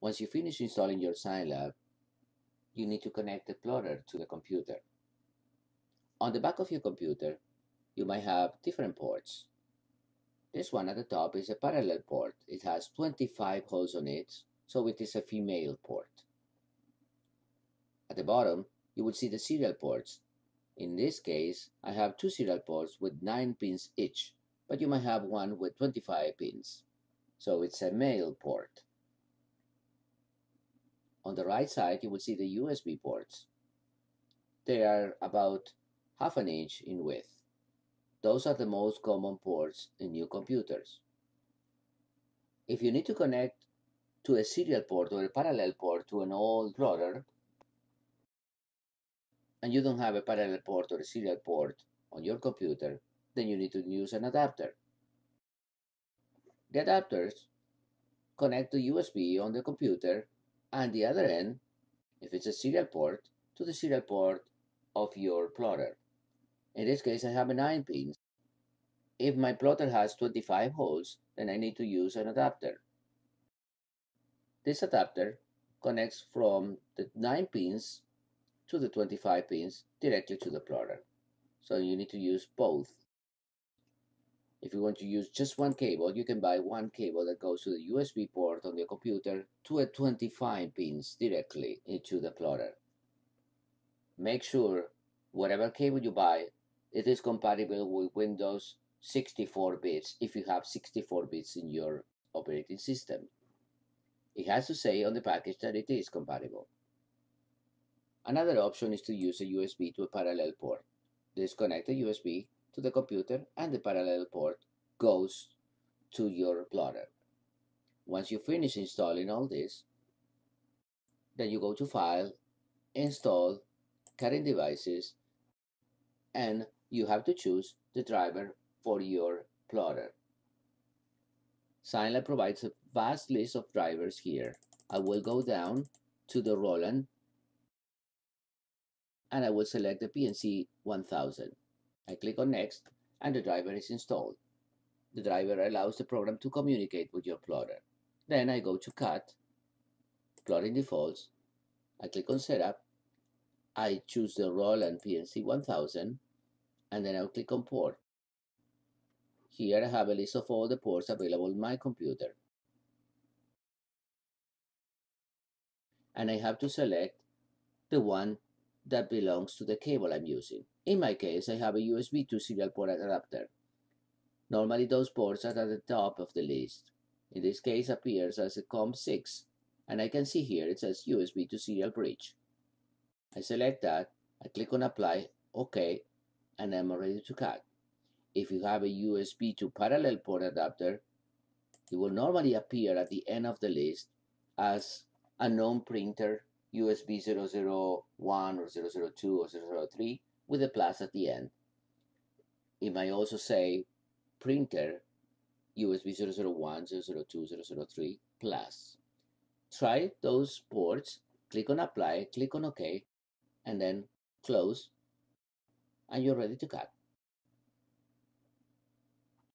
Once you finish installing your Signlab, you need to connect the plotter to the computer. On the back of your computer, you might have different ports. This one at the top is a parallel port. It has 25 holes on it, so it is a female port. At the bottom, you will see the serial ports. In this case, I have two serial ports with 9 pins each, but you might have one with 25 pins. So it's a male port. On the right side, you will see the USB ports. They are about half an inch in width. Those are the most common ports in new computers. If you need to connect to a serial port or a parallel port to an old router, and you don't have a parallel port or a serial port on your computer, then you need to use an adapter. The adapters connect to USB on the computer and the other end, if it's a serial port, to the serial port of your plotter. In this case, I have a 9 pins. If my plotter has 25 holes, then I need to use an adapter. This adapter connects from the 9 pins to the 25 pins directly to the plotter. So you need to use both if you want to use just one cable, you can buy one cable that goes to the USB port on your computer to a 25 pins directly into the plotter. Make sure whatever cable you buy, it is compatible with Windows 64 bits if you have 64 bits in your operating system. It has to say on the package that it is compatible. Another option is to use a USB to a parallel port. Disconnect the USB to the computer and the parallel port goes to your plotter. Once you finish installing all this, then you go to File, Install, Current Devices, and you have to choose the driver for your plotter. Signlab provides a vast list of drivers here. I will go down to the Roland and I will select the PNC 1000. I click on next and the driver is installed. The driver allows the program to communicate with your plotter. Then I go to cut, plotting defaults, I click on setup, I choose the Roland PNC 1000 and then I'll click on port. Here I have a list of all the ports available in my computer. And I have to select the one that belongs to the cable I'm using. In my case, I have a USB to serial port adapter. Normally those ports are at the top of the list. In this case appears as a COM6 and I can see here it says USB to serial bridge. I select that, I click on apply, OK, and I'm ready to cut. If you have a USB to parallel port adapter, it will normally appear at the end of the list as a non-printer USB 001 or 002 or 003 with a plus at the end. It might also say printer USB 001, 002, 003 plus. Try those ports, click on apply, click on OK, and then close, and you're ready to cut.